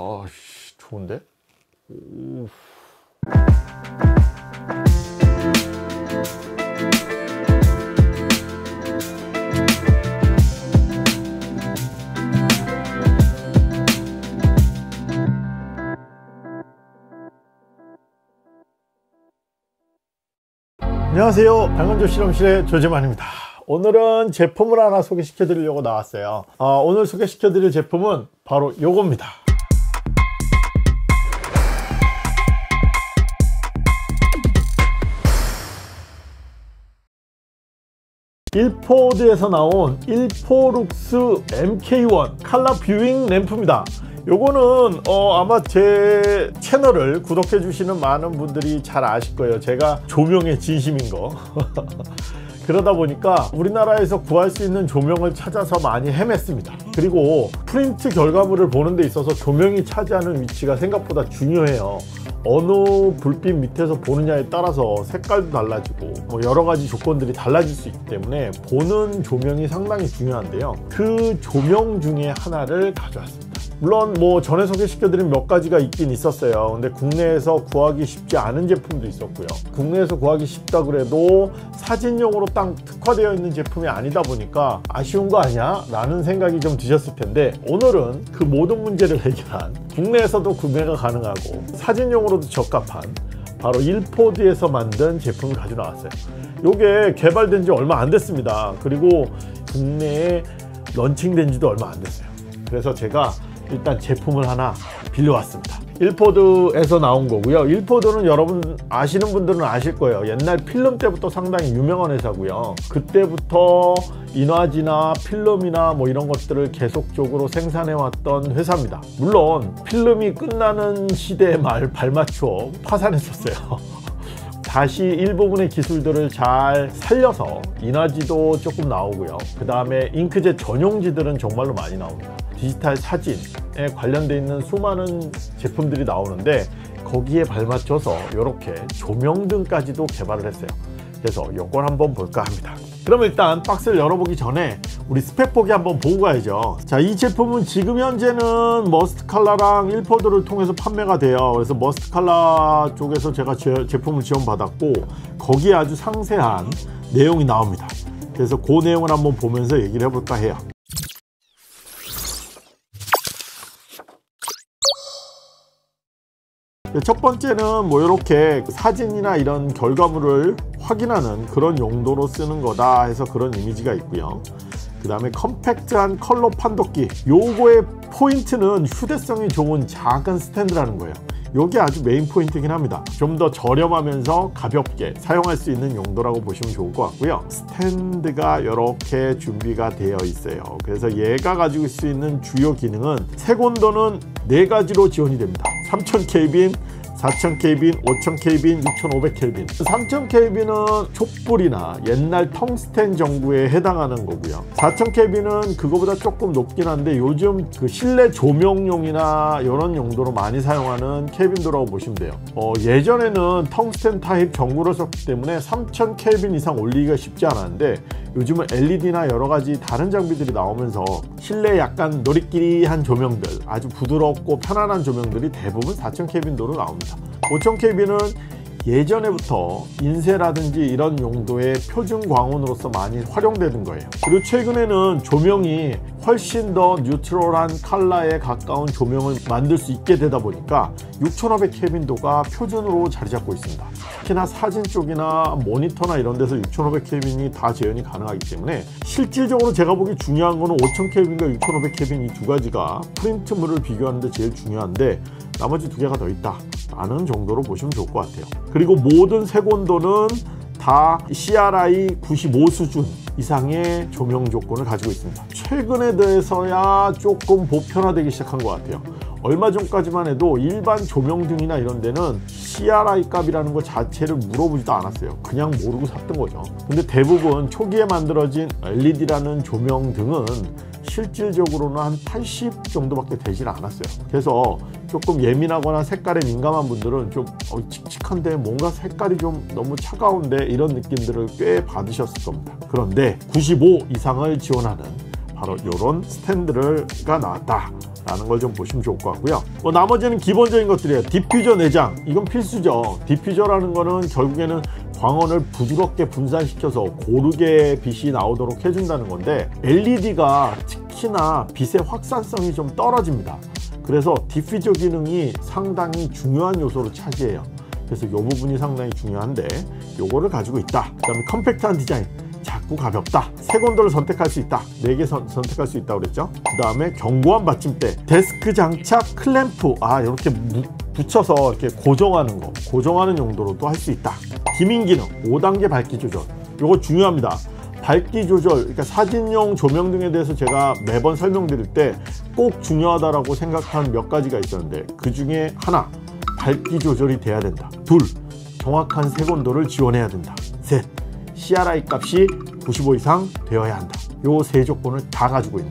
아씨 좋은데? 오. 안녕하세요 방건조 실험실의 조재만입니다 오늘은 제품을 하나 소개시켜 드리려고 나왔어요 어, 오늘 소개시켜 드릴 제품은 바로 요겁니다 Ilford에서 나온 Ilfolux MK1 칼라 viewing 램프입니다. 요거는 어 아마 제 채널을 구독해 주시는 많은 분들이 잘 아실 거예요. 제가 조명에 진심인 거 그러다 보니까 우리나라에서 구할 수 있는 조명을 찾아서 많이 헤맸습니다. 그리고 프린트 결과물을 보는 데 있어서 조명이 차지하는 위치가 생각보다 중요해요. 어느 불빛 밑에서 보느냐에 따라서 색깔도 달라지고 뭐 여러 가지 조건들이 달라질 수 있기 때문에 보는 조명이 상당히 중요한데요. 그 조명 중에 하나를 가져왔습니다 물론 뭐 전에 소개시켜드린 몇 가지가 있긴 있었어요. 근데 국내에서 구하기 쉽지 않은 제품도 있었고요. 국내에서 구하기 쉽다 그래도 사진용으로 딱 특화되어 있는 제품이 아니다 보니까 아쉬운 거 아니야? 라는 생각이 좀 드셨을 텐데 오늘은 그 모든 문제를 해결한 국내에서도 구매가 가능하고 사진용으로도 적합한 바로 일포드에서 만든 제품을 가지고 나왔어요. 이게 개발된 지 얼마 안 됐습니다. 그리고 국내에 런칭된 지도 얼마 안 됐어요. 그래서 제가 일단 제품을 하나 빌려왔습니다. 일포드에서 나온 거고요. 일포드는 여러분 아시는 분들은 아실 거예요. 옛날 필름 때부터 상당히 유명한 회사고요. 그때부터 인화지나 필름이나 뭐 이런 것들을 계속적으로 생산해 왔던 회사입니다. 물론 필름이 끝나는 시대에 말 발맞춰 파산했었어요 다시 일부분의 기술들을 잘 살려서 인화지도 조금 나오고요. 그 다음에 잉크젯 전용지들은 정말로 많이 나옵니다. 디지털 사진에 관련되어 있는 수많은 제품들이 나오는데 거기에 발맞춰서 이렇게 조명등까지도 개발을 했어요. 그래서 이걸 한번 볼까 합니다 그럼 일단 박스를 열어보기 전에 우리 스펙 보기 한번 보고 가야죠. 자 이 제품은 지금 현재는 머스트 칼라랑 일포드를 통해서 판매가 돼요. 그래서 Must Color 쪽에서 제가 제, 제품을 지원받았고 거기에 아주 상세한 내용이 나옵니다. 그래서 그 내용을 한번 보면서 얘기를 해볼까 해요. 첫 번째는 뭐 이렇게 사진이나 이런 결과물을 확인하는 그런 용도로 쓰는 거다 해서 그런 이미지가 있고요. 그 다음에 컴팩트한 컬러 판독기. 요거의 포인트는 휴대성이 좋은 작은 스탠드라는 거예요. 요게 아주 메인 포인트긴 합니다. 좀 더 저렴하면서 가볍게 사용할 수 있는 용도라고 보시면 좋을 것 같고요. 스탠드가 이렇게 준비가 되어 있어요. 그래서 얘가 가지고 있을 수 있는 주요 기능은 색온도는 네 가지로 지원이 됩니다. 3000K빈 4000K빈, 5000K빈, 6500K빈. 3000K빈은 촛불이나 옛날 텅스텐 전구에 해당하는 거고요. 4000K빈은 그거보다 조금 높긴 한데 요즘 그 실내 조명용이나 이런 용도로 많이 사용하는 케빈도라고 보시면 돼요. 어, 예전에는 텅스텐 타입 전구를 썼기 때문에 3000K빈 이상 올리기가 쉽지 않았는데 요즘은 LED나 여러 가지 다른 장비들이 나오면서 실내 약간 노리끼리한 조명들 아주 부드럽고 편안한 조명들이 대부분 4000K빈도로 나옵니다 5000K빈은 예전에부터 인쇄라든지 이런 용도의 표준 광원으로서 많이 활용되는 거예요. 그리고 최근에는 조명이 훨씬 더 뉴트럴한 컬러에 가까운 조명을 만들 수 있게 되다 보니까 6500 케빈도가 표준으로 자리 잡고 있습니다. 특히나 사진 쪽이나 모니터나 이런 데서 6500 케빈이 다 재현이 가능하기 때문에 실질적으로 제가 보기 중요한 거는 5000 케빈과 6500 케빈 이 두 가지가 프린트물을 비교하는데 제일 중요한데 나머지 두 개가 더 있다 라는 정도로 보시면 좋을 것 같아요 그리고 모든 색온도는 다 CRI 95 수준 이상의 조명 조건을 가지고 있습니다. 최근에 대해서야 조금 보편화되기 시작한 것 같아요. 얼마 전까지만 해도 일반 조명등이나 이런 데는 CRI 값이라는 것 자체를 물어보지도 않았어요. 그냥 모르고 샀던 거죠. 근데 대부분 초기에 만들어진 LED라는 조명등은 실질적으로는 한 80 정도밖에 되질 않았어요. 그래서 조금 예민하거나 색깔에 민감한 분들은 좀 어, 칙칙한데 뭔가 색깔이 좀 너무 차가운데 이런 느낌들을 꽤 받으셨을 겁니다 그런데 95 이상을 지원하는 바로 이런 스탠드가 나왔다. 라는 걸 좀 보시면 좋을 것 같고요. 뭐 나머지는 기본적인 것들이에요. 디퓨저 내장 이건 필수죠. diffuser라는 거는 결국에는 광원을 부드럽게 분산시켜서 고르게 빛이 나오도록 해준다는 건데 LED가 특히나 빛의 확산성이 좀 떨어집니다. 그래서 디퓨저 기능이 상당히 중요한 요소로 차지해요. 그래서 이 부분이 상당히 중요한데 요거를 가지고 있다. 그 다음에 컴팩트한 디자인. 작고 가볍다. 색온도를 선택할 수 있다. 4개 선, 선택할 수 있다고 그랬죠. 그 다음에 견고한 받침대, 데스크 장착 클램프. 아 이렇게 무, 붙여서 이렇게 고정하는 거, 고정하는 용도로도 할 수 있다. 기민 기능, 5단계 밝기 조절. 이거 중요합니다. 밝기 조절, 그러니까 사진용 조명 등에 대해서 제가 매번 설명드릴 때 꼭 중요하다라고 생각한 몇 가지가 있었는데 그 중에 하나, 밝기 조절이 돼야 된다. 둘, 정확한 색온도를 지원해야 된다. 셋, CRI 값이 95 이상 되어야 한다. 요 세 조건을 다 가지고 있는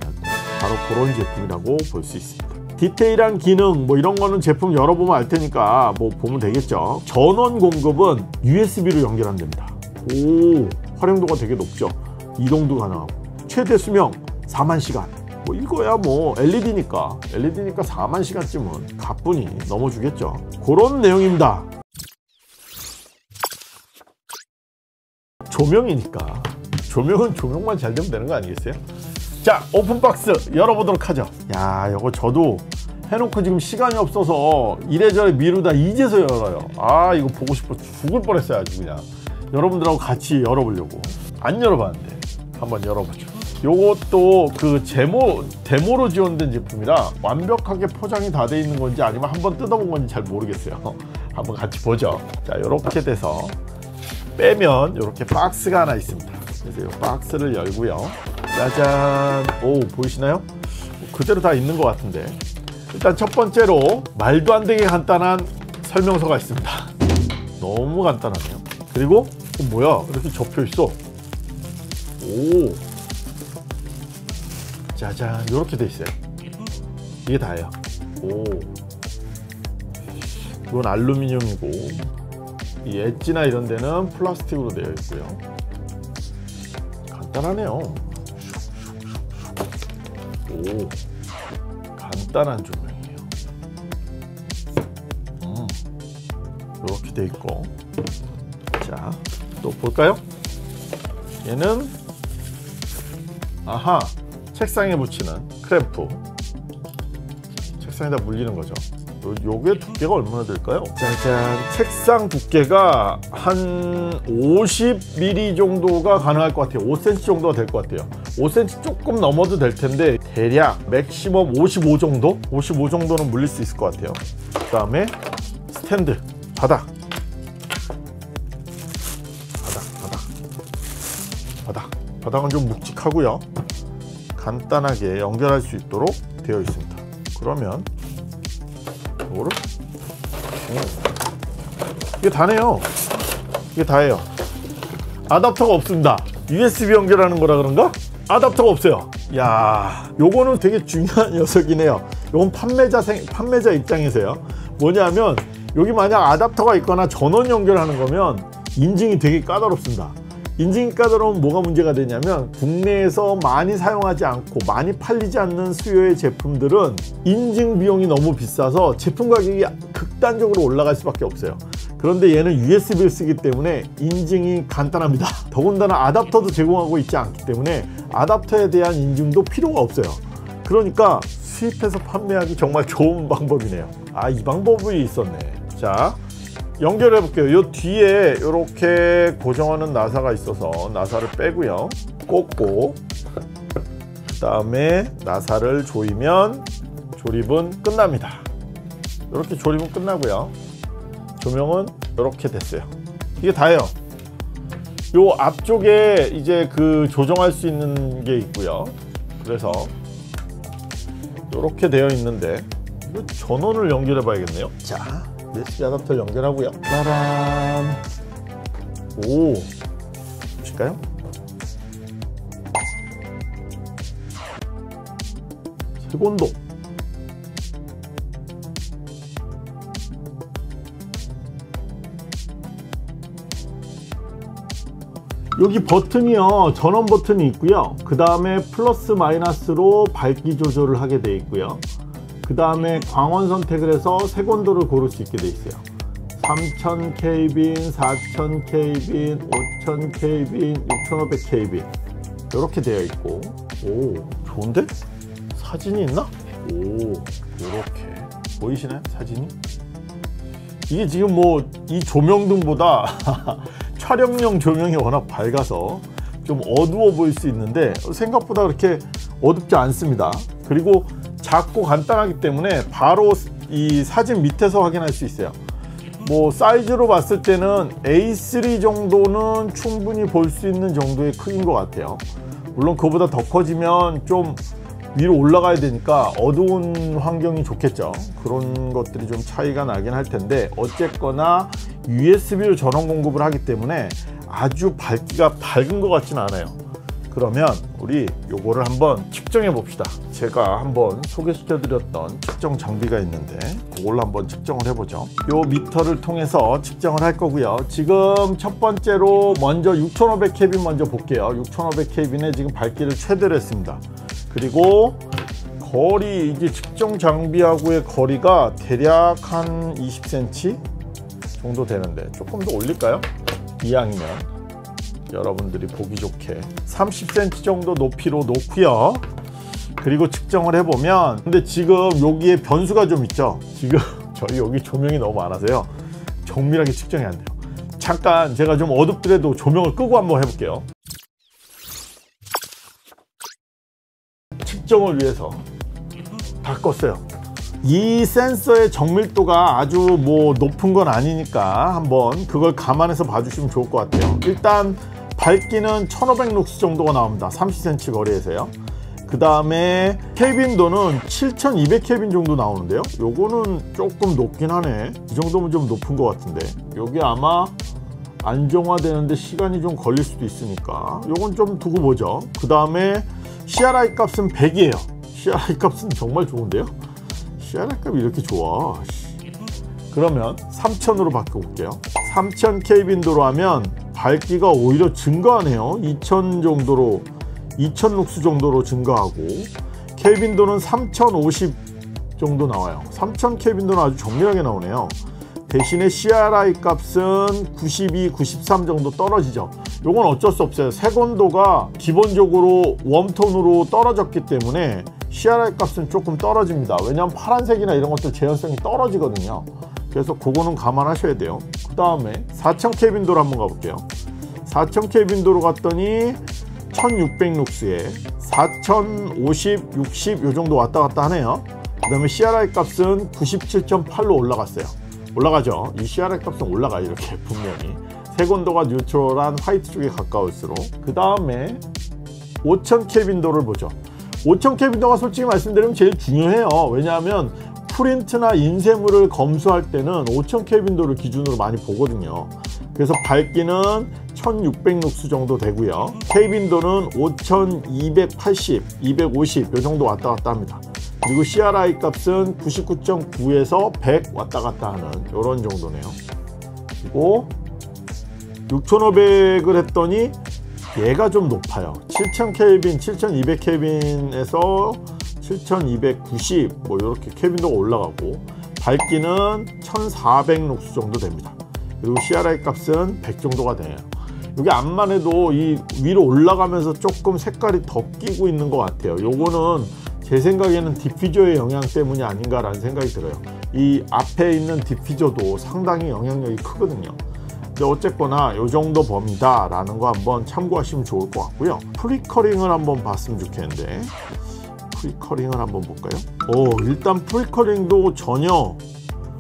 바로 그런 제품이라고 볼 수 있습니다. 디테일한 기능 뭐 이런 거는 제품 열어보면 알 테니까 뭐 보면 되겠죠. 전원 공급은 USB로 연결한답니다. 오 활용도가 되게 높죠. 이동도 가능하고 최대 수명 4만 시간. 뭐 이거야 뭐 LED니까 LED니까 4만 시간쯤은 가뿐히 넘어주겠죠. 그런 내용입니다. 조명이니까 조명은 조명만 잘 되면 되는 거 아니겠어요? 자 오픈박스 열어보도록 하죠 야 이거 저도 해놓고 지금 시간이 없어서 이래저래 미루다 이제서 열어요 아 이거 보고 싶어 죽을 뻔했어요 아주 그냥 여러분들하고 같이 열어보려고 안 열어봤는데 한번 열어보죠 요것도 그 제모 데모로 지원된 제품이라 완벽하게 포장이 다 돼 있는 건지 아니면 한번 뜯어본 건지 잘 모르겠어요 한번 같이 보죠 자 이렇게 돼서 빼면 이렇게 박스가 하나 있습니다. 그래서 이 박스를 열고요. 짜잔. 오 보이시나요? 그대로 다 있는 것 같은데. 일단 첫 번째로 말도 안 되게 간단한 설명서가 있습니다. 너무 간단하네요. 그리고 어, 뭐야 이렇게 접혀 있어. 오. 짜잔 이렇게 돼 있어요. 이게 다예요. 오. 이건 알루미늄이고 이 엣지나 이런 데는 플라스틱으로 되어 있고요 간단하네요 오 간단한 조명이에요 음, 이렇게 돼 있고 자 또 볼까요? 얘는 아하 책상에 붙이는 크램프. 책상에다 물리는 거죠. 요게 두께가 얼마나 될까요? 짜잔. 책상 두께가 한 50mm 정도가 가능할 것 같아요. 5cm 정도가 될 것 같아요. 5cm 조금 넘어도 될 텐데 대략 맥시멈 55 정도? 55 정도는 물릴 수 있을 것 같아요. 그 다음에 스탠드 바닥 바닥 바닥은 좀 묵직하고요. 간단하게 연결할 수 있도록 되어 있습니다. 그러면 이거를 이게 다네요. 이게 다예요. 아답터가 없습니다. USB 연결하는 거라 그런가? 아답터가 없어요. 야 요거는 되게 중요한 녀석이네요. 요건 판매자 생, 판매자 입장에서요. 뭐냐면 여기 만약 아답터가 있거나 전원 연결하는 거면 인증이 되게 까다롭습니다 인증가들은 뭐가 문제가 되냐면 국내에서 많이 사용하지 않고 많이 팔리지 않는 수요의 제품들은 인증 비용이 너무 비싸서 제품 가격이 극단적으로 올라갈 수밖에 없어요. 그런데 얘는 USB를 쓰기 때문에 인증이 간단합니다. 더군다나 아답터도 제공하고 있지 않기 때문에 아답터에 대한 인증도 필요가 없어요. 그러니까 수입해서 판매하기 정말 좋은 방법이네요. 아 이 방법이 있었네. 자 연결해 볼게요. 이 뒤에 이렇게 고정하는 나사가 있어서 나사를 빼고요. 꽂고 그 다음에 나사를 조이면 조립은 끝납니다. 이렇게 조립은 끝나고요. 조명은 이렇게 됐어요. 이게 다예요. 요 앞쪽에 이제 그 조정할 수 있는 게 있고요. 그래서 이렇게 되어 있는데 전원을 연결해 봐야겠네요. 자 USB 아답터 연결하고요. 짜란. 오. 보실까요? 색온도. 여기 버튼이요. 전원 버튼이 있고요. 그 다음에 플러스 마이너스로 밝기 조절을 하게 되어 있고요 그 다음에 광원 선택을 해서 색온도를 고를 수 있게 되어 있어요 3000 켈빈, 4000 켈빈, 5000 켈빈, 6500 켈빈 이렇게 되어 있고 오 좋은데? 사진이 있나? 오 이렇게 보이시나요 사진이? 이게 지금 뭐 이 조명등보다 촬영용 조명이 워낙 밝아서 좀 어두워 보일 수 있는데 생각보다 그렇게 어둡지 않습니다 그리고 작고 간단하기 때문에 바로 이 사진 밑에서 확인할 수 있어요. 뭐 사이즈로 봤을 때는 A3 정도는 충분히 볼 수 있는 정도의 크기인 것 같아요. 물론 그보다 더 커지면 좀 위로 올라가야 되니까 어두운 환경이 좋겠죠. 그런 것들이 좀 차이가 나긴 할 텐데 어쨌거나 USB로 전원 공급을 하기 때문에 아주 밝기가 밝은 것 같지는 않아요 그러면 우리 요거를 한번 측정해 봅시다. 제가 한번 소개시켜 드렸던 측정 장비가 있는데 그걸로 한번 측정을 해보죠. 요 미터를 통해서 측정을 할 거고요. 지금 첫 번째로 먼저 6500 켈빈 먼저 볼게요. 6500 켈빈에 지금 밝기를 최대로 했습니다. 그리고 거리 이게 측정 장비하고의 거리가 대략 한 20cm 정도 되는데 조금 더 올릴까요? 이왕이면 여러분들이 보기 좋게 30cm 정도 높이로 놓고요. 그리고 측정을 해보면 근데 지금 여기에 변수가 좀 있죠? 지금 저희 여기 조명이 너무 많아서요. 정밀하게 측정이 안 돼요. 잠깐 제가 좀 어둡더라도 조명을 끄고 한번 해볼게요. 측정을 위해서 다 껐어요. 이 센서의 정밀도가 아주 뭐 높은 건 아니니까 한번 그걸 감안해서 봐주시면 좋을 것 같아요. 일단 밝기는 1500 룩스 정도가 나옵니다. 30cm 거리에서요. 그 다음에 켈빈도는 7200 켈빈 정도 나오는데요. 요거는 조금 높긴 하네. 이 정도면 좀 높은 것 같은데. 여기 아마 안정화되는데 시간이 좀 걸릴 수도 있으니까. 요건 좀 두고 보죠. 그 다음에 CRI 값은 100이에요. CRI 값은 정말 좋은데요. CRI 값이 이렇게 좋아. 그러면 3000으로 바꿔볼게요. 3000 켈빈도로 하면 밝기가 오히려 증가하네요. 2000 정도로 2000 룩스 정도로 증가하고. 켈빈도는 3050 정도 나와요. 3000 켈빈도는 아주 정밀하게 나오네요. 대신에 CRI 값은 92, 93 정도 떨어지죠. 이건 어쩔 수 없어요. 색온도가 기본적으로 웜톤으로 떨어졌기 때문에 CRI 값은 조금 떨어집니다. 왜냐하면 파란색이나 이런 것들 재현성이 떨어지거든요 그래서 그거는 감안하셔야 돼요. 그 다음에 4000 켈빈도로 한번 가볼게요. 4000 켈빈도로 갔더니 1600 룩스에 4050, 60 요 정도 왔다 갔다 하네요. 그 다음에 CRI 값은 97.8로 올라갔어요. 올라가죠? 이 CRI 값은 올라가 이렇게 분명히. 색온도가 뉴트럴한 화이트 쪽에 가까울수록. 그 다음에 5000 켈빈도를 보죠. 5000 켈빈도가 솔직히 말씀드리면 제일 중요해요. 왜냐하면 프린트나 인쇄물을 검수할 때는 5000 켈빈도를 기준으로 많이 보거든요. 그래서 밝기는 1600 룩스 정도 되고요. 켈빈도는 5280, 250이 정도 왔다 갔다 합니다. 그리고 CRI 값은 99.9에서 100 왔다 갔다 하는 이런 정도네요. 그리고 6500을 했더니 얘가 좀 높아요. 7000 켈빈, 7200 켈빈에서 7290 뭐 이렇게 켈빈도가 올라가고 밝기는 1400 룩스 정도 됩니다. 그리고 CRI 값은 100 정도가 돼요. 여기 앞만 해도 이 위로 올라가면서 조금 색깔이 더 끼고 있는 것 같아요. 요거는 제 생각에는 diffuser의 영향 때문이 아닌가라는 생각이 들어요. 이 앞에 있는 diffuser도 상당히 영향력이 크거든요. 근데 어쨌거나 요 정도 범위다 라는 거 한번 참고하시면 좋을 것 같고요. flickering을 한번 봤으면 좋겠는데 flickering을 한번 볼까요? 오 일단 flickering도 전혀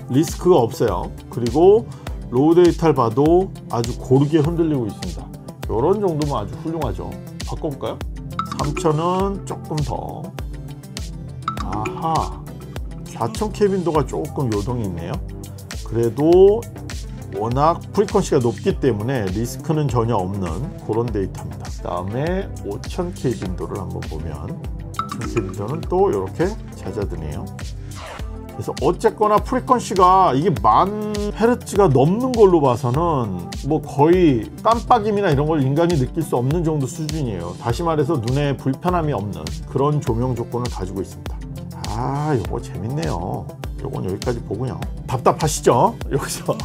리스크가 없어요. 그리고 raw 데이터를 봐도 아주 고르게 흔들리고 있습니다. 이런 정도면 아주 훌륭하죠. 바꿔볼까요? 3000은 조금 더. 아하. 4000 켈빈도가 조금 요동이 있네요. 그래도 워낙 frequency가 높기 때문에 리스크는 전혀 없는 그런 데이터입니다. 그 다음에 5000 켈빈도를 한번 보면 5000 켈빈도는 또 이렇게 잦아드네요 그래서 어쨌거나 frequency가 이게 만 헤르츠가 넘는 걸로 봐서는 뭐 거의 깜빡임이나 이런 걸 인간이 느낄 수 없는 정도 수준이에요. 다시 말해서 눈에 불편함이 없는 그런 조명 조건을 가지고 있습니다. 아, 이거 재밌네요. 요건 여기까지 보고요. 답답하시죠? 여기서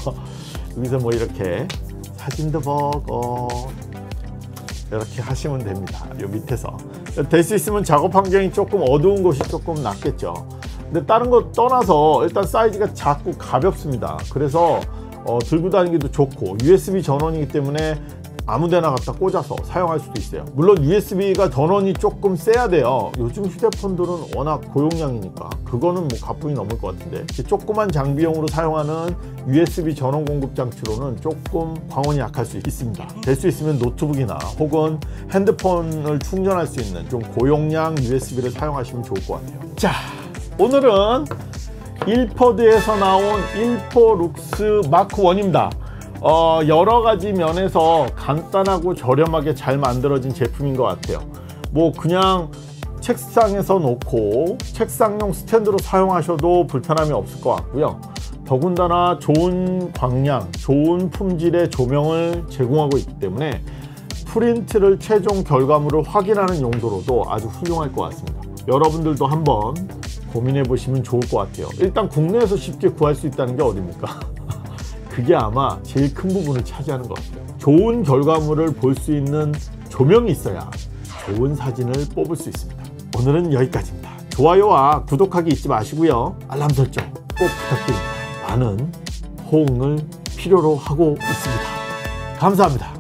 여기서 뭐 이렇게 사진도 보고 이렇게 하시면 됩니다. 요 밑에서 될 수 있으면 작업 환경이 조금 어두운 곳이 조금 낫겠죠. 근데 다른 거 떠나서 일단 사이즈가 작고 가볍습니다. 그래서 어, 들고 다니기도 좋고 USB 전원이기 때문에 아무데나 갖다 꽂아서 사용할 수도 있어요. 물론 USB가 전원이 조금 세야 돼요. 요즘 휴대폰들은 워낙 고용량이니까 그거는 뭐 가뿐히 넘을 것 같은데 조그만 장비용으로 사용하는 USB 전원 공급 장치로는 조금 광원이 약할 수 있습니다. 될 수 있으면 노트북이나 혹은 핸드폰을 충전할 수 있는 좀 고용량 USB를 사용하시면 좋을 것 같아요. 자, 오늘은 Ilford에서 나온 Ilfolux Mark 1입니다. 어, 여러 가지 면에서 간단하고 저렴하게 잘 만들어진 제품인 것 같아요. 뭐 그냥 책상에서 놓고 책상용 스탠드로 사용하셔도 불편함이 없을 것 같고요. 더군다나 좋은 광량, 좋은 품질의 조명을 제공하고 있기 때문에 프린트를 최종 결과물을 확인하는 용도로도 아주 훌륭할 것 같습니다. 여러분들도 한번 고민해 보시면 좋을 것 같아요. 일단 국내에서 쉽게 구할 수 있다는 게 어딥니까? 그게 아마 제일 큰 부분을 차지하는 것 같아요. 좋은 결과물을 볼 수 있는 조명이 있어야 좋은 사진을 뽑을 수 있습니다. 오늘은 여기까지입니다. 좋아요와 구독하기 잊지 마시고요. 알람 설정 꼭 부탁드립니다. 많은 호응을 필요로 하고 있습니다. 감사합니다.